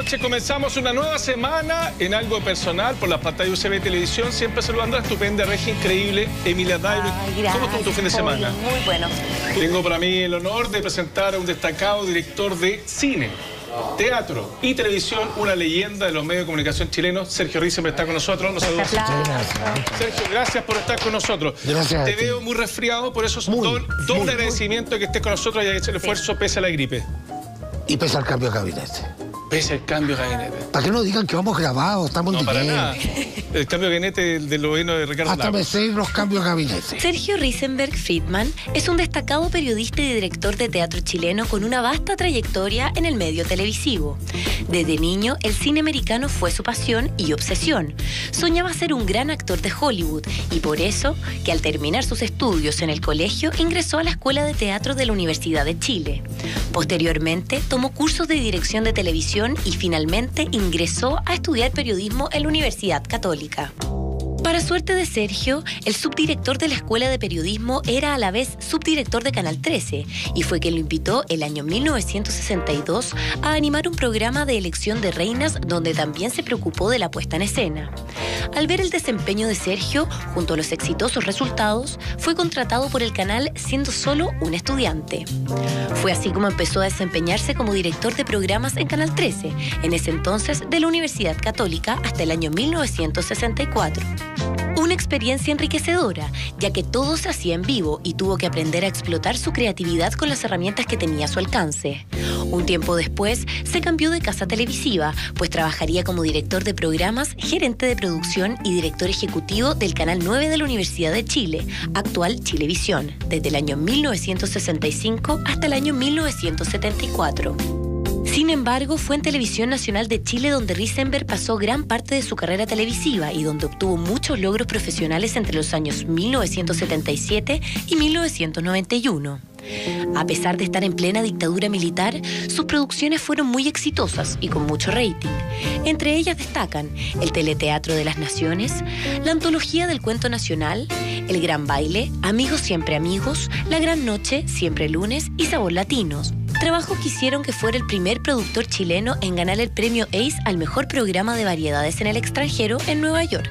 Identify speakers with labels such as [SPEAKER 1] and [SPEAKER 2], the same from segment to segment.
[SPEAKER 1] buenas noches, muy buenas noches. Comenzamos una nueva semana en algo personal por la pantalla UCB Televisión. Siempre saludando a la estupenda, regia, increíble Emilia Dairo. ¿Cómo estuvo tu fin de semana?
[SPEAKER 2] Muy bueno.
[SPEAKER 1] Tengo para mí el honor de presentar a un destacado director de cine, teatro y televisión, una leyenda de los medios de comunicación chilenos. Sergio Risenberg está con nosotros. Nos saluda. Sergio, gracias por estar con nosotros.
[SPEAKER 3] Gracias.
[SPEAKER 1] Te veo muy resfriado, por eso es un doble, doble agradecimiento de que estés con nosotros y hayas hecho el esfuerzo pese a la gripe.
[SPEAKER 3] Y pese al cambio de gabinete.
[SPEAKER 1] Pese al cambio de gabinete.
[SPEAKER 3] Para que no digan que vamos grabados, estamos
[SPEAKER 1] No,
[SPEAKER 3] en
[SPEAKER 1] para nada. El cambio de gabinete del gobierno de Ricardo
[SPEAKER 3] Hasta me
[SPEAKER 1] Lagos.
[SPEAKER 3] sé los cambios de gabinete.
[SPEAKER 2] Sergio Risenberg Friedman es un destacado periodista y director de teatro chileno con una vasta trayectoria en el medio televisivo. Desde niño, el cine americano fue su pasión y obsesión. Soñaba ser un gran actor de Hollywood y por eso que al terminar sus estudios en el colegio ingresó a la Escuela de Teatro de la Universidad de Chile. Posteriormente, tomó cursos de dirección de televisión y finalmente ingresó a estudiar periodismo en la Universidad Católica. Para suerte de Sergio, el subdirector de la Escuela de Periodismo era a la vez subdirector de Canal 13 y fue quien lo invitó el año 1962 a animar un programa de elección de reinas donde también se preocupó de la puesta en escena. Al ver el desempeño de Sergio, junto a los exitosos resultados, fue contratado por el canal siendo solo un estudiante. Fue así como empezó a desempeñarse como director de programas en Canal 13, en ese entonces de la Universidad Católica hasta el año 1964. Una experiencia enriquecedora, ya que todo se hacía en vivo y tuvo que aprender a explotar su creatividad con las herramientas que tenía a su alcance. Un tiempo después, se cambió de casa televisiva, pues trabajaría como director de programas, gerente de producción y director ejecutivo del Canal 9 de la Universidad de Chile, actual Chilevisión, desde el año 1965 hasta el año 1974. Sin embargo, fue en Televisión Nacional de Chile donde Risenberg pasó gran parte de su carrera televisiva y donde obtuvo muchos logros profesionales entre los años 1977 y 1991. A pesar de estar en plena dictadura militar, sus producciones fueron muy exitosas y con mucho rating. Entre ellas destacan el Teleteatro de las Naciones, la Antología del Cuento Nacional, El Gran Baile, Amigos Siempre Amigos, La Gran Noche, Siempre Lunes y Sabor Latinos. Trabajos que hicieron que fuera el primer productor chileno en ganar el premio ACE al mejor programa de variedades en el extranjero en Nueva York.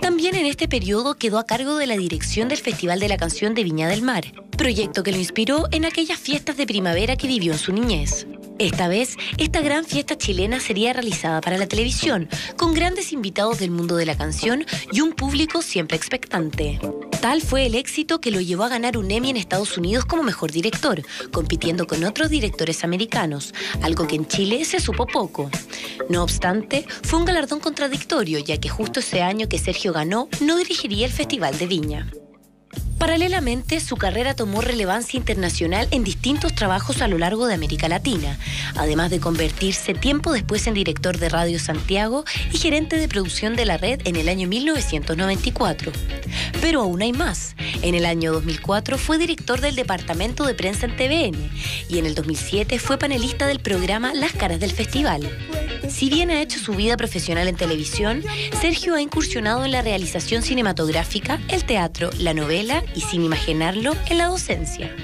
[SPEAKER 2] También en este periodo quedó a cargo de la dirección del Festival de la Canción de Viña del Mar, proyecto que lo inspiró en aquellas fiestas de primavera que vivió en su niñez. Esta vez, esta gran fiesta chilena sería realizada para la televisión, con grandes invitados del mundo de la canción y un público siempre expectante. Tal fue el éxito que lo llevó a ganar un Emmy en Estados Unidos como mejor director, compitiendo con otros directores americanos, algo que en Chile se supo poco. No obstante, fue un galardón contradictorio, ya que justo ese año que Sergio ganó, no dirigiría el Festival de Viña. Paralelamente, su carrera tomó relevancia internacional en distintos trabajos a lo largo de América Latina, además de convertirse tiempo después en director de Radio Santiago y gerente de producción de la red en el año 1994. Pero aún hay más. En el año 2004 fue director del departamento de prensa en TVN y en el 2007 fue panelista del programa Las Caras del Festival. Si bien ha hecho su vida profesional en televisión, Sergio ha incursionado en la realización cinematográfica, el teatro, la novela y, sin imaginarlo, en la docencia.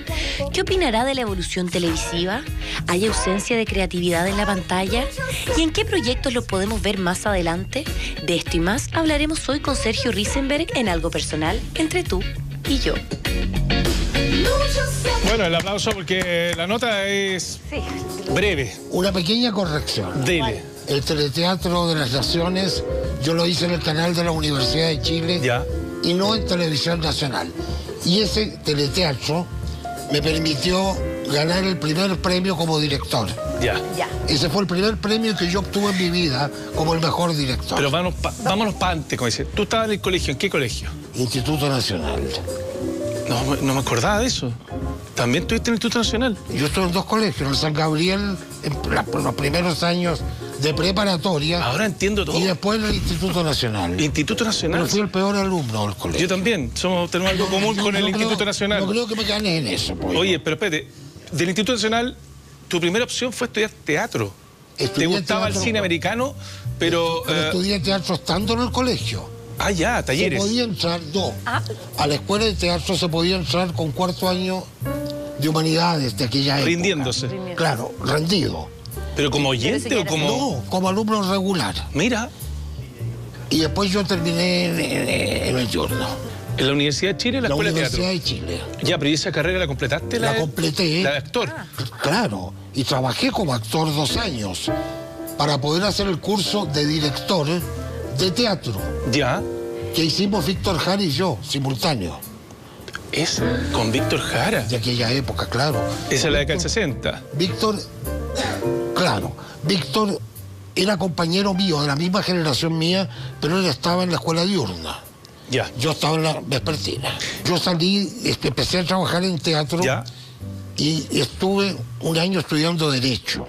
[SPEAKER 2] ¿Qué opinará de la evolución televisiva? ¿Hay ausencia de creatividad en la pantalla? ¿Y en qué proyectos lo podemos ver más adelante? De esto y más hablaremos hoy con Sergio Risenberg en algo personal entre tú y yo.
[SPEAKER 1] Bueno, el aplauso porque la nota es breve.
[SPEAKER 3] Una pequeña corrección.
[SPEAKER 1] Dele.
[SPEAKER 3] El Teleteatro de las Naciones yo lo hice en el canal de la Universidad de Chile
[SPEAKER 1] Ya.
[SPEAKER 3] y no en Televisión Nacional. Y ese teleteatro me permitió ganar el primer premio como director.
[SPEAKER 1] Ya.
[SPEAKER 2] Ya.
[SPEAKER 3] Ese fue el primer premio que yo obtuve en mi vida como el mejor director.
[SPEAKER 1] Pero vámonos pa- vámonos para antes, como dice. Tú estabas en el colegio. ¿En qué colegio?
[SPEAKER 3] Instituto Nacional.
[SPEAKER 1] No, me- no me acordaba de eso. También tuviste en el Instituto Nacional.
[SPEAKER 3] Yo estuve en dos colegios, en el San Gabriel, en la- los primeros años de preparatoria
[SPEAKER 1] Ahora entiendo todo.
[SPEAKER 3] y después en el Instituto Nacional.
[SPEAKER 1] Instituto Nacional.
[SPEAKER 3] Pero fui el peor alumno del colegio.
[SPEAKER 1] Yo también. Somos, tenemos algo común
[SPEAKER 3] No,
[SPEAKER 1] con el Instituto Nacional.
[SPEAKER 3] No creo que me gané en eso. pues.
[SPEAKER 1] Oye, pero espérate. Del Instituto Nacional, tu primera opción fue estudiar teatro. Te gustaba el cine americano, pero...
[SPEAKER 3] Pero
[SPEAKER 1] eh,
[SPEAKER 3] estudié teatro estando en el colegio.
[SPEAKER 1] ah, ya,
[SPEAKER 3] Se
[SPEAKER 1] talleres.
[SPEAKER 3] podía entrar, no.
[SPEAKER 2] Ah.
[SPEAKER 3] A la escuela de teatro se podía entrar con cuarto año de humanidades de aquella época.
[SPEAKER 1] Rindiéndose.
[SPEAKER 3] Claro, rendido.
[SPEAKER 1] ¿Pero como oyente o como.?
[SPEAKER 3] No, como alumno regular.
[SPEAKER 1] Mira.
[SPEAKER 3] Y después yo terminé en, el diurno.
[SPEAKER 1] ¿En la Universidad de Chile, la, la Escuela
[SPEAKER 3] de Teatro?
[SPEAKER 1] La
[SPEAKER 3] Universidad de Chile.
[SPEAKER 1] Ya, pero ¿y esa carrera la completaste?
[SPEAKER 3] La, completé.
[SPEAKER 1] ¿La de actor?
[SPEAKER 3] Claro, y trabajé como actor dos años para poder hacer el curso de director de teatro.
[SPEAKER 1] Ya.
[SPEAKER 3] Que hicimos Víctor Jara y yo, simultáneo.
[SPEAKER 1] ¿Es con Víctor Jara?
[SPEAKER 3] De aquella época, claro.
[SPEAKER 1] Esa es la década del 60.
[SPEAKER 3] Víctor, claro, Víctor era compañero mío, de la misma generación mía, pero él estaba en la escuela diurna.
[SPEAKER 1] Ya.
[SPEAKER 3] Yo estaba en la vespertina. Yo salí, este, empecé a trabajar en teatro.
[SPEAKER 1] Ya.
[SPEAKER 3] Y estuve un año estudiando Derecho.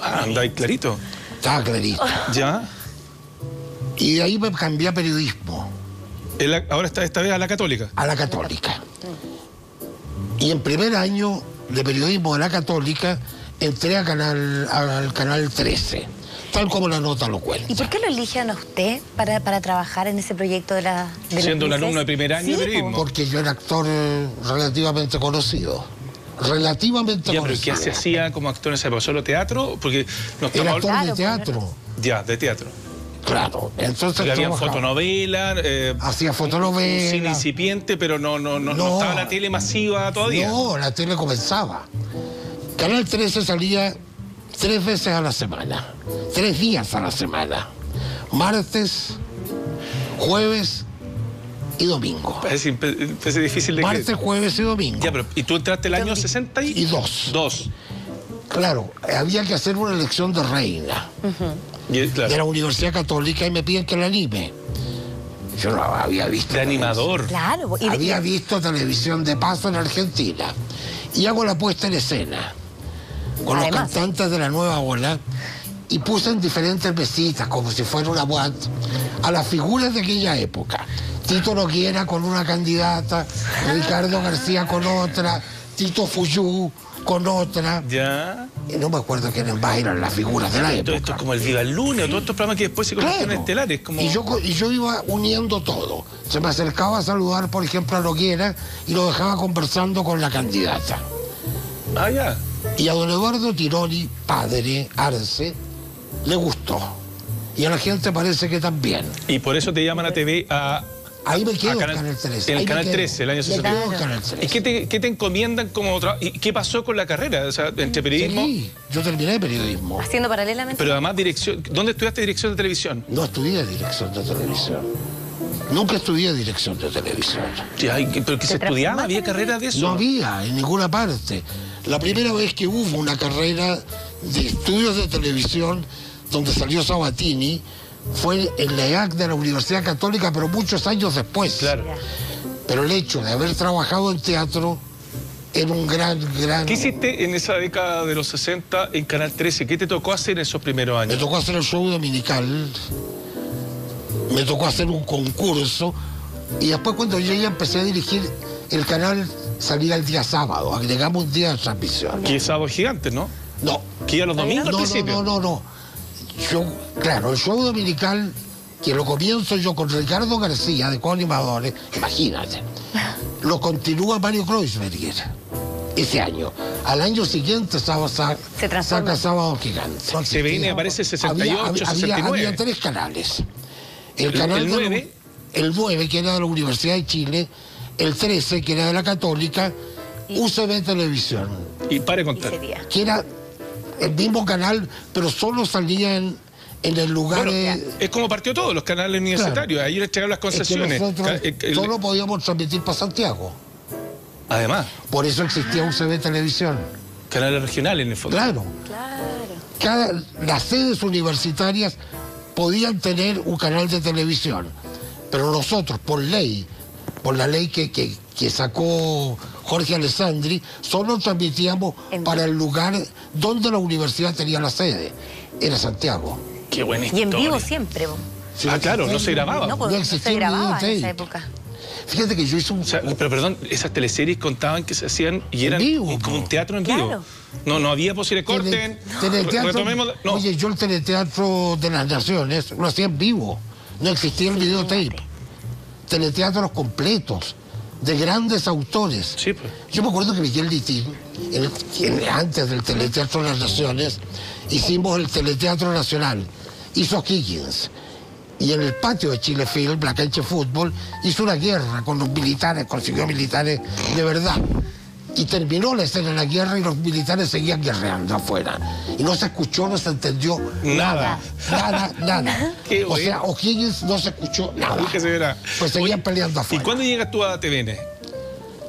[SPEAKER 1] Ah, anda ahí clarito.
[SPEAKER 3] Estaba clarito.
[SPEAKER 1] Ya.
[SPEAKER 3] Y de ahí me cambié a periodismo.
[SPEAKER 1] ahora está esta vez a la católica.
[SPEAKER 3] A la católica. Y en primer año de periodismo de la católica entré a canal, al canal 13, tal como la nota lo cuenta.
[SPEAKER 2] ¿Y por qué lo eligen a usted para, para trabajar en ese proyecto de la...
[SPEAKER 1] Siendo un alumno de primer año de periodismo.
[SPEAKER 3] Porque yo era actor relativamente conocido. Relativamente
[SPEAKER 1] ya,
[SPEAKER 3] conocido.
[SPEAKER 1] ¿Pero qué se hacía como actor en ese época? ¿Solo teatro? Porque
[SPEAKER 3] no Era actor de teatro.
[SPEAKER 1] Ya, de teatro.
[SPEAKER 3] Claro, entonces.
[SPEAKER 1] Había fotonovelas.
[SPEAKER 3] Eh, Hacía fotonovelas.
[SPEAKER 1] Sin incipiente, pero no, no, no, no, estaba la tele masiva todavía.
[SPEAKER 3] No, la tele comenzaba. Canal 13 salía tres veces a la semana, tres días a la semana. Martes, jueves y domingo.
[SPEAKER 1] Parece, difícil de
[SPEAKER 3] Martes, jueves y domingo.
[SPEAKER 1] Ya, pero ¿y tú entraste el año 60 y...
[SPEAKER 3] dos?
[SPEAKER 1] Dos.
[SPEAKER 3] Claro, había que hacer una elección de reina de la Universidad Católica y me piden que la anime. Yo no había visto.
[SPEAKER 1] De animador.
[SPEAKER 2] Claro.
[SPEAKER 3] había visto televisión de paso en Argentina. Y hago la puesta en escena con los cantantes de la nueva ola y puse en diferentes mesitas, como si fuera una boate, a las figuras de aquella época. Tito Noguera con una candidata, Ricardo García con otra, Tito Fuyú con otra.
[SPEAKER 1] Ya.
[SPEAKER 3] Y no me acuerdo quiénes más eran las figuras de la época.
[SPEAKER 1] Todo esto es como el Viva el Lunes, todos estos programas que después se convirtieron en estelares. Como...
[SPEAKER 3] Y, yo, y yo iba uniendo todo. Se me acercaba a saludar, por ejemplo, a Noguera y lo dejaba conversando con la candidata.
[SPEAKER 1] Ah, ya.
[SPEAKER 3] Y a don Eduardo Tironi, padre, Arce, le gustó. Y a la gente parece que también.
[SPEAKER 1] Y por eso te llaman a TV a
[SPEAKER 3] Ahí me quedo en Canal 13.
[SPEAKER 1] En el Canal 13, el año
[SPEAKER 3] 60.
[SPEAKER 1] ¿Y qué te, qué te encomiendan como otra? ¿Y qué pasó con la carrera? O sea, entre periodismo.
[SPEAKER 3] Sí, yo terminé periodismo.
[SPEAKER 2] Haciendo paralelamente.
[SPEAKER 1] Pero además dirección. ¿Dónde estudiaste dirección de televisión?
[SPEAKER 3] No estudié dirección de televisión. Nunca estudié dirección de televisión.
[SPEAKER 1] ¿Pero qué se estudiaba? ¿Había carrera de eso?
[SPEAKER 3] No había, en ninguna parte. La primera vez que hubo una carrera de estudios de televisión donde salió Sabatini fue en la EAC de la Universidad Católica, pero muchos años después.
[SPEAKER 1] Claro.
[SPEAKER 3] Pero el hecho de haber trabajado en teatro era un gran, gran...
[SPEAKER 1] ¿Qué hiciste en esa década de los 60 en Canal 13? ¿Qué te tocó hacer en esos primeros años?
[SPEAKER 3] Me tocó hacer el show dominical, me tocó hacer un concurso, y después cuando yo ya empecé a dirigir, el canal salía el día sábado, agregamos un día de transmisión.
[SPEAKER 1] Que sábado gigante, ¿no?
[SPEAKER 3] No.
[SPEAKER 1] ¿Que iba los domingos
[SPEAKER 3] no,
[SPEAKER 1] al principio?
[SPEAKER 3] No, no, no, no. Yo, claro, el show dominical, que lo comienzo yo con Ricardo García, de Coanimadores, imagínate, lo continúa Mario Kreuzberger ese año. Al año siguiente sábado, saca Sábado Gigante.
[SPEAKER 1] Se viene, aparece 68,
[SPEAKER 3] había,
[SPEAKER 1] 69.
[SPEAKER 3] Había, tres canales. El, canal
[SPEAKER 1] el 9.
[SPEAKER 3] el 9, que era de la Universidad de Chile, el 13, que era de la Católica, UCB Televisión.
[SPEAKER 1] Y pare contar.
[SPEAKER 3] Que era el mismo canal, pero solo salía en, el lugar
[SPEAKER 1] Es como partió todo, los canales universitarios, ahí les llegaron las concesiones.
[SPEAKER 3] solo podíamos transmitir para Santiago.
[SPEAKER 1] Además.
[SPEAKER 3] Por eso existía UCB Televisión.
[SPEAKER 1] Canales regionales, en el fondo.
[SPEAKER 3] Claro. Cada, las sedes universitarias podían tener un canal de televisión, pero nosotros, por ley, por la ley que, que sacó Jorge Alessandri, solo transmitíamos para el lugar donde la universidad tenía la sede. Era Santiago.
[SPEAKER 1] Qué buena
[SPEAKER 2] Y en vivo siempre.
[SPEAKER 1] ah, claro, no se grababa.
[SPEAKER 2] No, pues, no, se grababa en esa época.
[SPEAKER 3] Fíjate que yo hice un...
[SPEAKER 1] pero perdón, esas teleseries contaban que se hacían y eran como un teatro en vivo. No, no había posible corten.
[SPEAKER 3] teleteatro, Oye, yo el teleteatro de las naciones lo hacía en vivo. No existía el videotape. Teleteatros completos de grandes autores.
[SPEAKER 1] Sí, pues.
[SPEAKER 3] Yo me acuerdo que Miguel Litín, antes del Teleteatro de las Naciones, hicimos el Teleteatro Nacional. Hizo Higgins. Y en el patio de Chile Film, la cancha de fútbol, hizo una guerra con los militares, consiguió militares de verdad. Y terminó la escena de la guerra y los militares seguían guerreando afuera. Y no se escuchó, no se entendió
[SPEAKER 1] Nada.
[SPEAKER 3] nada, nada. nada.
[SPEAKER 1] Qué
[SPEAKER 3] o sea. O'Higgins no se escuchó nada.
[SPEAKER 1] Que se.
[SPEAKER 3] Pues seguían
[SPEAKER 1] Oye,
[SPEAKER 3] peleando
[SPEAKER 1] ¿Y
[SPEAKER 3] afuera.
[SPEAKER 1] cuándo llegas tú a TVN?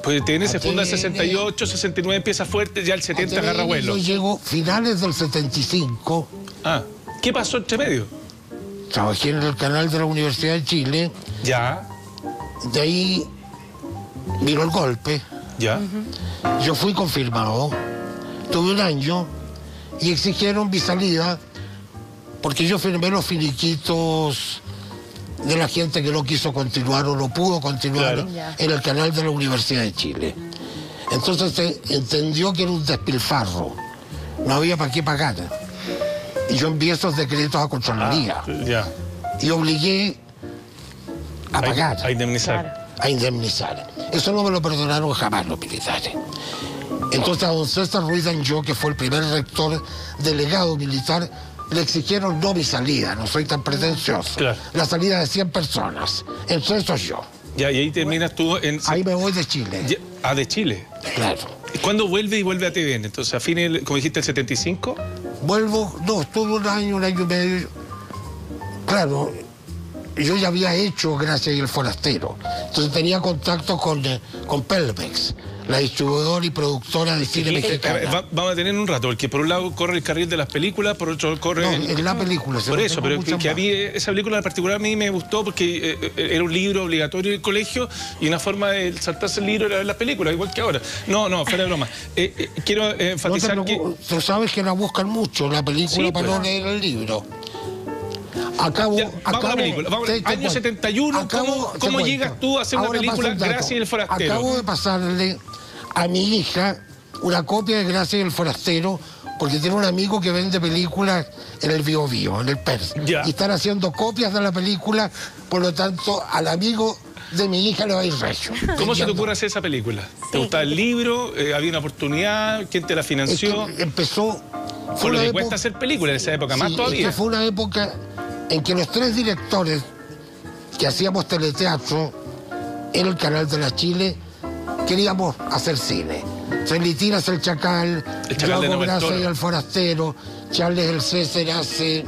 [SPEAKER 1] Pues TVN se funda en
[SPEAKER 3] TVN.
[SPEAKER 1] 68, 69 empieza fuerte, ya el 70 agarra vuelo.
[SPEAKER 3] Yo llego finales del 75,
[SPEAKER 1] Ah, ¿qué pasó entre medio?
[SPEAKER 3] trabajé en el canal de la Universidad de Chile,
[SPEAKER 1] Ya,
[SPEAKER 3] de ahí vino el golpe,
[SPEAKER 1] ya.
[SPEAKER 3] yo fui confirmado, tuve un año y exigieron mi salida porque yo firmé los finiquitos de la gente que no quiso continuar o no pudo continuar
[SPEAKER 1] Claro.
[SPEAKER 3] En el canal de la Universidad de Chile. Entonces se entendió que era un despilfarro, no había para qué pagar. Y yo envié esos decretos a Contraloría
[SPEAKER 1] Ya.
[SPEAKER 3] y obligué a pagar
[SPEAKER 1] A indemnizar.
[SPEAKER 3] a indemnizar. Eso no me lo perdonaron jamás los militares. Entonces a don César Ruiz Danjó, que fue el primer rector delegado militar, le exigieron no mi salida, no soy tan pretencioso.
[SPEAKER 1] Claro.
[SPEAKER 3] La salida de 100 personas, entre esos yo.
[SPEAKER 1] Ya, y ahí terminas tú en.
[SPEAKER 3] Ahí me voy de Chile,
[SPEAKER 1] Ya- Ah, de Chile.
[SPEAKER 3] claro.
[SPEAKER 1] ¿Y ¿Cuándo vuelve y vuelve a TVN? Entonces, a fines, como dijiste, el 75.
[SPEAKER 3] Vuelvo, no, estuve un año, un año y medio. Claro, yo ya había hecho Gracia y el Forastero. Entonces tenía contacto con, eh, con Pelmex, la distribuidora y productora de cine
[SPEAKER 1] Eh, eh,
[SPEAKER 3] mexicana.
[SPEAKER 1] va- vamos a tener un rato, porque por un lado corre el carril de las películas, por otro corre.
[SPEAKER 3] No, en la película. se
[SPEAKER 1] Por eso, pero que, que a mí eh, esa película en particular a mí me gustó porque eh, eh, era un libro obligatorio del colegio y una forma de saltarse el libro era ver las películas, igual que ahora. No, no, fuera de broma. Eh, eh, quiero eh,
[SPEAKER 3] No te
[SPEAKER 1] enfatizar que...
[SPEAKER 3] Tú sabes que la buscan mucho, la película,
[SPEAKER 1] Sí,
[SPEAKER 3] para
[SPEAKER 1] pues.
[SPEAKER 3] no leer el libro. Acabo,
[SPEAKER 1] Ya, vamos a la película, vamos
[SPEAKER 3] te- te
[SPEAKER 1] año
[SPEAKER 3] cuento.
[SPEAKER 1] 71, ¿cómo- llegas tú a hacer una película
[SPEAKER 3] un dato.
[SPEAKER 1] Gracia y el Forastero?
[SPEAKER 3] Acabo de pasarle a mi hija una copia de Gracia y el Forastero porque tiene un amigo que vende películas en el Bio Bio, en el PERS.
[SPEAKER 1] Ya.
[SPEAKER 3] Y están haciendo copias de la película, por lo tanto, al amigo de mi hija le va a ir regio.
[SPEAKER 1] ¿Cómo se te ocurre hacer esa película? ¿Te gustaba el libro? Eh, ¿Había una oportunidad? ¿Quién te la
[SPEAKER 3] Es
[SPEAKER 1] financia?
[SPEAKER 3] que empezó... Fue
[SPEAKER 1] lo
[SPEAKER 3] una
[SPEAKER 1] que cuesta hacer películas en esa época, más todavía.
[SPEAKER 3] Es que fue una época en que los tres directores que hacíamos teleteatro en el canal de la Chile queríamos hacer cine. Celitino hace el Chacal,
[SPEAKER 1] El Chacal
[SPEAKER 3] yo hago el Forastero, Charles el César hace...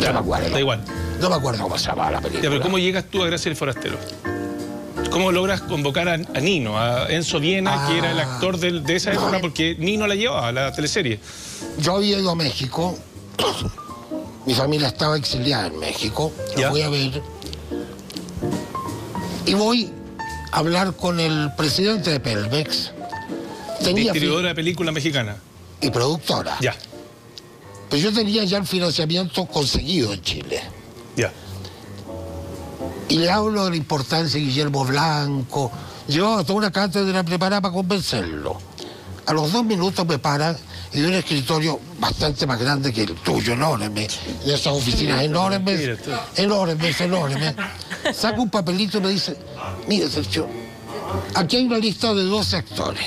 [SPEAKER 3] No me acuerdo.
[SPEAKER 1] Da igual.
[SPEAKER 3] No me acuerdo cómo se llamaba la
[SPEAKER 1] Ya,
[SPEAKER 3] película.
[SPEAKER 1] pero ¿cómo llegas tú a Gracia el Forastero? ¿Cómo logras convocar a, a Nino, a Enzo Viena, que era el
[SPEAKER 3] Ah.
[SPEAKER 1] actor de esa época, porque Nino la llevaba a la teleserie?
[SPEAKER 3] Yo había ido a México, mi familia estaba exiliada en México, lo voy a ver. Y voy a hablar con el presidente de Pelmex. Tenía
[SPEAKER 1] Distribuidora de películas mexicana.
[SPEAKER 3] y productora.
[SPEAKER 1] Ya,
[SPEAKER 3] Pero yo tenía ya el financiamiento conseguido en Chile.
[SPEAKER 1] ya.
[SPEAKER 3] Y le hablo de la importancia de Guillermo Blanco. Llevaba toda una cátedra preparada para convencerlo. A los dos minutos me para y de un escritorio bastante más grande que el tuyo, enorme, de esas oficinas enormes, enormes, enormes. Saca un papelito y me dice, mire, Sergio, aquí hay una lista de 12 actores.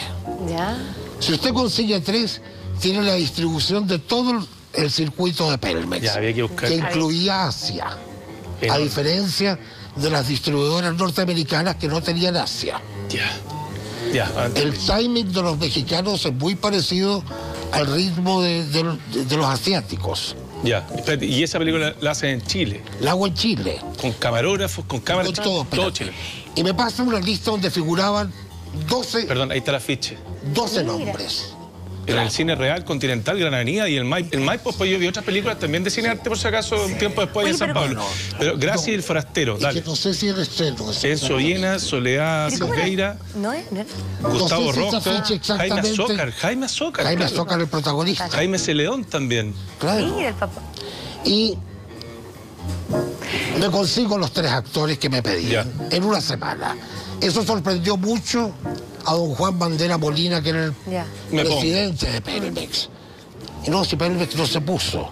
[SPEAKER 2] ¿Ya?
[SPEAKER 3] Si usted consigue tres, tiene la distribución de todo el circuito de Pelmex,
[SPEAKER 1] Ya, había que buscar.
[SPEAKER 3] incluía Asia, a diferencia de las distribuidoras norteamericanas que no tenían Asia.
[SPEAKER 1] Ya. Ya,
[SPEAKER 3] El timing de los mexicanos es muy parecido al ritmo de, de- de los asiáticos.
[SPEAKER 1] Ya. Espérate, y esa película la hacen en Chile,
[SPEAKER 3] La hago en Chile,
[SPEAKER 1] con camarógrafos, con cámaras.
[SPEAKER 3] con todo,
[SPEAKER 1] todo. Chile.
[SPEAKER 3] Y me pasa una lista donde figuraban 12,
[SPEAKER 1] Perdón, ahí está el afiche.
[SPEAKER 3] 12 nombres.
[SPEAKER 1] En el cine real, Continental, Gran Avenida y el Maipo. El Maipo, pues yo vi otras películas también de cine arte, por si acaso, un tiempo después
[SPEAKER 2] Oye,
[SPEAKER 1] en San
[SPEAKER 2] pero-
[SPEAKER 1] Pablo.
[SPEAKER 3] No,
[SPEAKER 1] Pero Gracia
[SPEAKER 3] no.
[SPEAKER 1] y el Forastero, dale.
[SPEAKER 3] que no sé si era estreno. eso.
[SPEAKER 1] Enzo Viena, Soledad. Silveira,
[SPEAKER 2] ¿No es? ¿No es?
[SPEAKER 1] Gustavo
[SPEAKER 3] No sé si
[SPEAKER 1] Jaime Azócar, Jaime Azócar.
[SPEAKER 3] Jaime
[SPEAKER 1] claro.
[SPEAKER 3] Azócar el protagonista.
[SPEAKER 1] Jaime Celeón también.
[SPEAKER 3] Claro.
[SPEAKER 2] Mira el papá.
[SPEAKER 3] Y me consigo los tres actores que me pedían en una semana. Eso sorprendió mucho a don Juan Bandera Molina, que era el presidente de Pelmex. Y no, si Pelmex no se puso,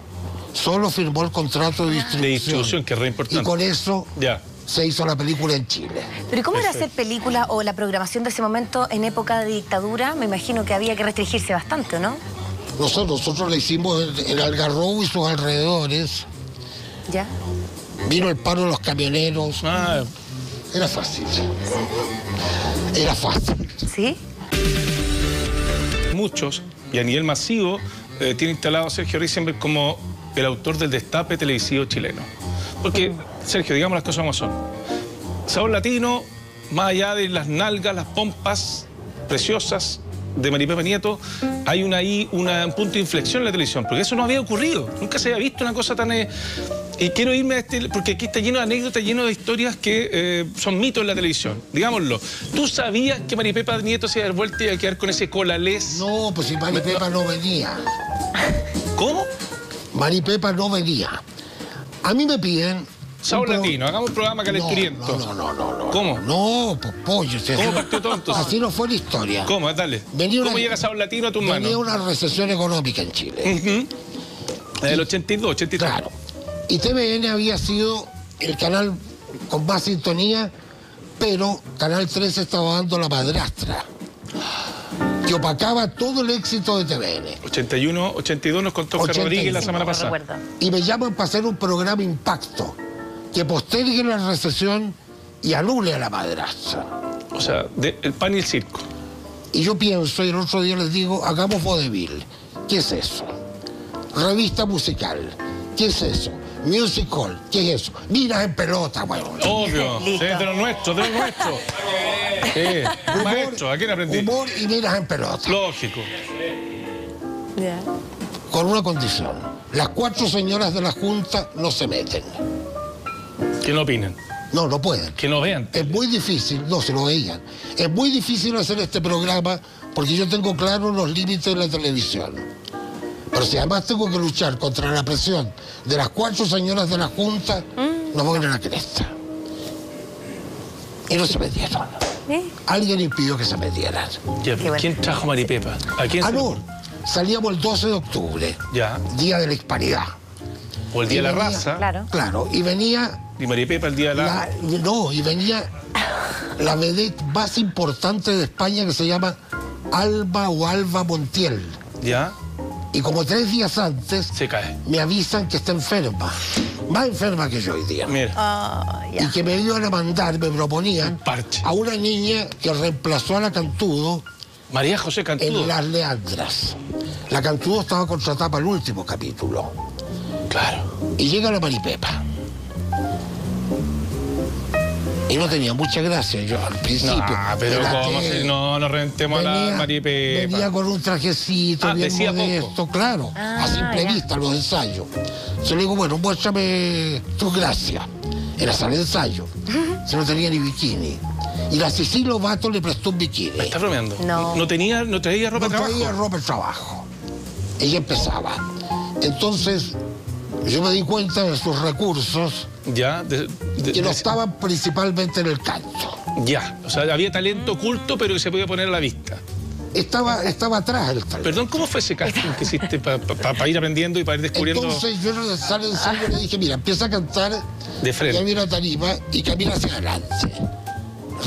[SPEAKER 3] solo firmó el contrato de distribución.
[SPEAKER 1] De distribución, que es re importante.
[SPEAKER 3] Y con eso
[SPEAKER 1] Ya.
[SPEAKER 3] se hizo la película en Chile.
[SPEAKER 2] Pero ¿cómo era hacer películas o la programación de ese momento en época de dictadura? Me imagino que había que restringirse bastante, ¿no?
[SPEAKER 3] Nosotros, nosotros le hicimos en Algarrobo y sus alrededores.
[SPEAKER 2] ¿Ya?
[SPEAKER 3] Vino el paro de los camioneros. Ah. Era fácil. Era fácil.
[SPEAKER 2] ¿Sí?
[SPEAKER 1] Muchos, y a nivel masivo, eh, tiene instalado a Sergio Risenberg como el autor del destape televisivo chileno. Porque, Sergio, digamos las cosas como son. Sabor latino, más allá de las nalgas, las pompas preciosas de Maripepa Nieto, hay una, ahí un punto de inflexión en la televisión, porque eso no había ocurrido. Nunca se había visto una cosa tan... Eh, y quiero irme a este, porque aquí está lleno de anécdotas, lleno de historias que eh, son mitos en la televisión. Digámoslo. ¿Tú sabías que Maripepa Nieto se iba a dar vuelta y iba a quedar con ese colales?
[SPEAKER 3] No, pues si Maripepa no venía.
[SPEAKER 1] ¿Cómo?
[SPEAKER 3] Maripepa no venía. A mí me piden.
[SPEAKER 1] Sao Latino, hagamos un programa calenturiento.
[SPEAKER 3] No, no, no, no,
[SPEAKER 1] ¿Cómo?
[SPEAKER 3] No, pues pollo.
[SPEAKER 1] ¿Cómo partió tonto?
[SPEAKER 3] Así no fue la historia.
[SPEAKER 1] ¿Cómo? Dale. ¿Cómo llega Sao Latino a tus manos?
[SPEAKER 3] Venía una recesión económica en Chile.
[SPEAKER 1] Uh Del 82, 83.
[SPEAKER 3] Claro. Y TVN había sido el canal con más sintonía, pero Canal 13 estaba dando la madrastra que opacaba todo el éxito de TVN.
[SPEAKER 1] 81, 82 nos contó Oscar Rodríguez la semana pasada.
[SPEAKER 3] Y me llaman para hacer un programa Impacto, que postergue la recesión y anule a la madrastra.
[SPEAKER 1] O sea, el pan y el circo.
[SPEAKER 3] Y yo pienso, y el otro día les digo, hagamos vodevil. ¿Qué es eso? Revista musical. ¿Qué es eso? Musical. ¿Qué es eso? Miras en pelota, bueno.
[SPEAKER 1] Obvio. Sí, de lo nuestro, de lo nuestro. humor, maestro, ¿a quién aprendí?
[SPEAKER 3] Humor y miras en pelota.
[SPEAKER 1] Lógico.
[SPEAKER 3] Con una condición. Las cuatro señoras de la Junta no se meten.
[SPEAKER 1] Que no opinen.
[SPEAKER 3] No, no pueden.
[SPEAKER 1] Que no vean.
[SPEAKER 3] Es muy difícil, no, se lo veían. Es muy difícil hacer este programa porque yo tengo claros los límites de la televisión. Pero si además tengo que luchar contra la presión de las cuatro señoras de la Junta, mm. no voy a la cresta. Y no se metieron. ¿Eh? Alguien impidió que se metieran.
[SPEAKER 1] ¿Quién trajo Maripepa?
[SPEAKER 3] ¿A quién ah, no. Salíamos el 12 de octubre.
[SPEAKER 1] Ya.
[SPEAKER 3] Día de la Hispanidad.
[SPEAKER 1] O el Día de la Raza.
[SPEAKER 3] Claro. Claro. Y venía.
[SPEAKER 1] Y Maripepa el Día de la.
[SPEAKER 3] no, y venía la vedette más importante de España que se llama Alba o Alba Montiel.
[SPEAKER 1] Ya.
[SPEAKER 3] Y como tres días antes.
[SPEAKER 1] Se cae.
[SPEAKER 3] Me avisan que está enferma más enferma que yo hoy día.
[SPEAKER 1] Mira.
[SPEAKER 3] y que me iban a mandar, me proponían
[SPEAKER 1] Parche.
[SPEAKER 3] a una niña que reemplazó a la Cantudo.
[SPEAKER 1] María José Cantudo.
[SPEAKER 3] En Las Leandras. La Cantudo estaba contratada para el último capítulo.
[SPEAKER 1] Claro.
[SPEAKER 3] Y llega la Maripepa. Y no tenía mucha gracia yo al principio.
[SPEAKER 1] No, pero ¿cómo si no nos reventemos a la Maripepa?
[SPEAKER 3] Venía con un trajecito
[SPEAKER 1] ah,
[SPEAKER 3] bien modesto, claro, a ah, simple vista los ensayos. Yo le digo, bueno, muéstrame tu gracia. Era sala de ensayo. Se no tenía ni bikini. Y la Cecilia Lobato le prestó un bikini.
[SPEAKER 1] ¿Me estás bromeando?
[SPEAKER 2] No.
[SPEAKER 1] ¿No, tenía, no traía ropa de trabajo?
[SPEAKER 3] No traía ropa de trabajo. Ella empezaba. Entonces, yo me di cuenta de sus recursos.
[SPEAKER 1] Ya.
[SPEAKER 3] que no estaban principalmente en el canto.
[SPEAKER 1] Ya. O sea, había talento oculto, pero que se podía poner a la vista
[SPEAKER 3] estaba, estaba atrás el talento.
[SPEAKER 1] Perdón, ¿cómo fue ese casting que hiciste para ir aprendiendo y para ir descubriendo?
[SPEAKER 3] Entonces yo en sale ensayo le dije, mira, empieza a cantar
[SPEAKER 1] de frente.
[SPEAKER 3] Camina tarima y camina hacia adelante.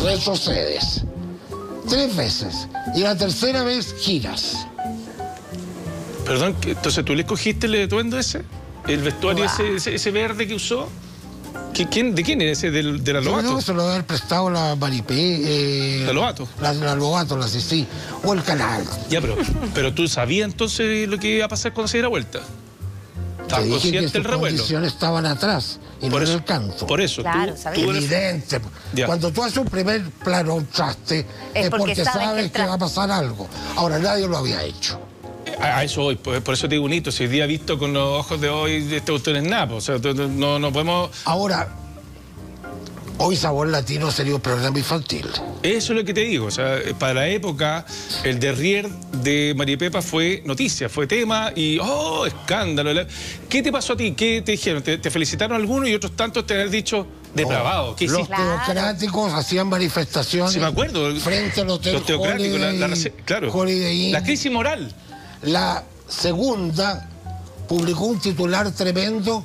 [SPEAKER 3] Retrocedes. Tres veces. Y la tercera vez giras.
[SPEAKER 1] Perdón, entonces tú le escogiste el etuendo ese, el vestuario ese, ese verde que usó. ¿Quién, ¿De quién es ese? ¿De, de la Lobato?
[SPEAKER 3] No, se lo debe haber prestado la Maripé. Eh,
[SPEAKER 1] ¿La Lobato?
[SPEAKER 3] La, la Lobato, la sí, O el canal.
[SPEAKER 1] Ya, pero, pero tú sabías entonces lo que iba a pasar cuando se diera vuelta.
[SPEAKER 3] Estaba consciente del revuelo. Las condiciones estaban atrás y por no eso, en el canto.
[SPEAKER 1] Por eso,
[SPEAKER 2] claro,
[SPEAKER 3] tú, Evidente. Cuando tú haces un primer plano, un traste, es, porque, sabes que va a pasar algo. Ahora, nadie lo había hecho.
[SPEAKER 1] A, eso hoy, por, eso te digo bonito, si el día visto con los ojos de hoy, este usted es nada, o sea, no, no podemos...
[SPEAKER 3] Ahora, Hoy Sabor Latino sería un programa infantil.
[SPEAKER 1] Eso es lo que te digo. O sea, para la época, el derrier de Maripepa fue noticia, fue tema y ¡oh! escándalo. ¿Qué te pasó a ti? ¿Qué te dijeron? ¿Te, felicitaron algunos y otros tantos te han dicho depravado? ¿Qué
[SPEAKER 3] los teocráticos hacían manifestaciones.
[SPEAKER 1] Sí, me acuerdo.
[SPEAKER 3] Frente al hotel.
[SPEAKER 1] Los teocráticos, la, claro. La crisis moral.
[SPEAKER 3] La segunda publicó un titular tremendo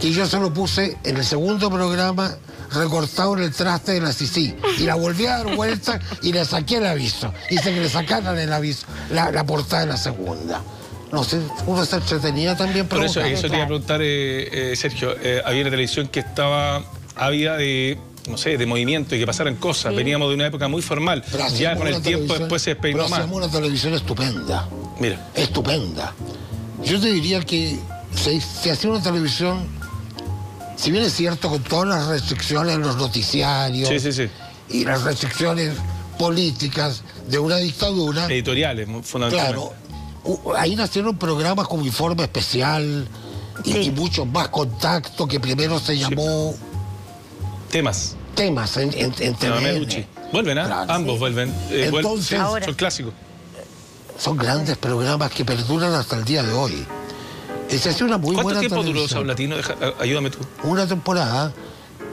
[SPEAKER 3] que yo se lo puse en el segundo programa recortado en el traste de la Sisi. Y la volví a dar vuelta y le saqué el aviso. Hice que le sacaran el aviso, la, portada de la segunda. No sé, uno se entretenía también.
[SPEAKER 1] Por eso, eso te iba a preguntar, eh, eh, Sergio. Eh, había una televisión que estaba había de no sé, de movimiento y que pasaran cosas. Veníamos de una época muy formal. ya con el tiempo después se despeinó más.
[SPEAKER 3] una televisión estupenda.
[SPEAKER 1] Mira.
[SPEAKER 3] Estupenda. Yo te diría que se, hacía una televisión, si bien es cierto, con todas las restricciones en los noticiarios y las restricciones políticas de una dictadura.
[SPEAKER 1] Editoriales, fundamentalmente.
[SPEAKER 3] Claro, ahí nacieron programas como Informe Especial y, mucho más contacto que primero se llamó.
[SPEAKER 1] Temas.
[SPEAKER 3] Temas en, en,
[SPEAKER 1] Vuelven, ¿ah? Ambos vuelven. Eh, Entonces, son clásicos.
[SPEAKER 3] Son grandes programas que perduran hasta el día de hoy. Esa es una muy
[SPEAKER 1] ¿Cuánto tiempo
[SPEAKER 3] duró
[SPEAKER 1] Saulatino? Ayúdame tú.
[SPEAKER 3] Una temporada.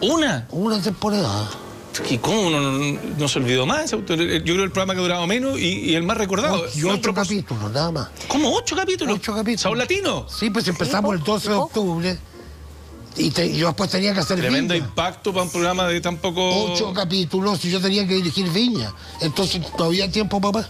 [SPEAKER 1] ¿Una?
[SPEAKER 3] Una temporada.
[SPEAKER 1] ¿Y cómo no, se olvidó más? Yo creo el programa que duraba menos y, el más recordado.
[SPEAKER 3] Y ocho capítulos, nada más.
[SPEAKER 1] ¿Cómo? ¿Ocho capítulos?
[SPEAKER 3] Ocho capítulos.
[SPEAKER 1] ¿Saulatino?
[SPEAKER 3] Sí, pues empezamos el 12 de octubre. Y yo después tenía que hacer
[SPEAKER 1] Tremendo impacto para un programa de tan poco...
[SPEAKER 3] Ocho capítulos y yo tenía que dirigir Viña. Entonces, todavía tiempo, papá.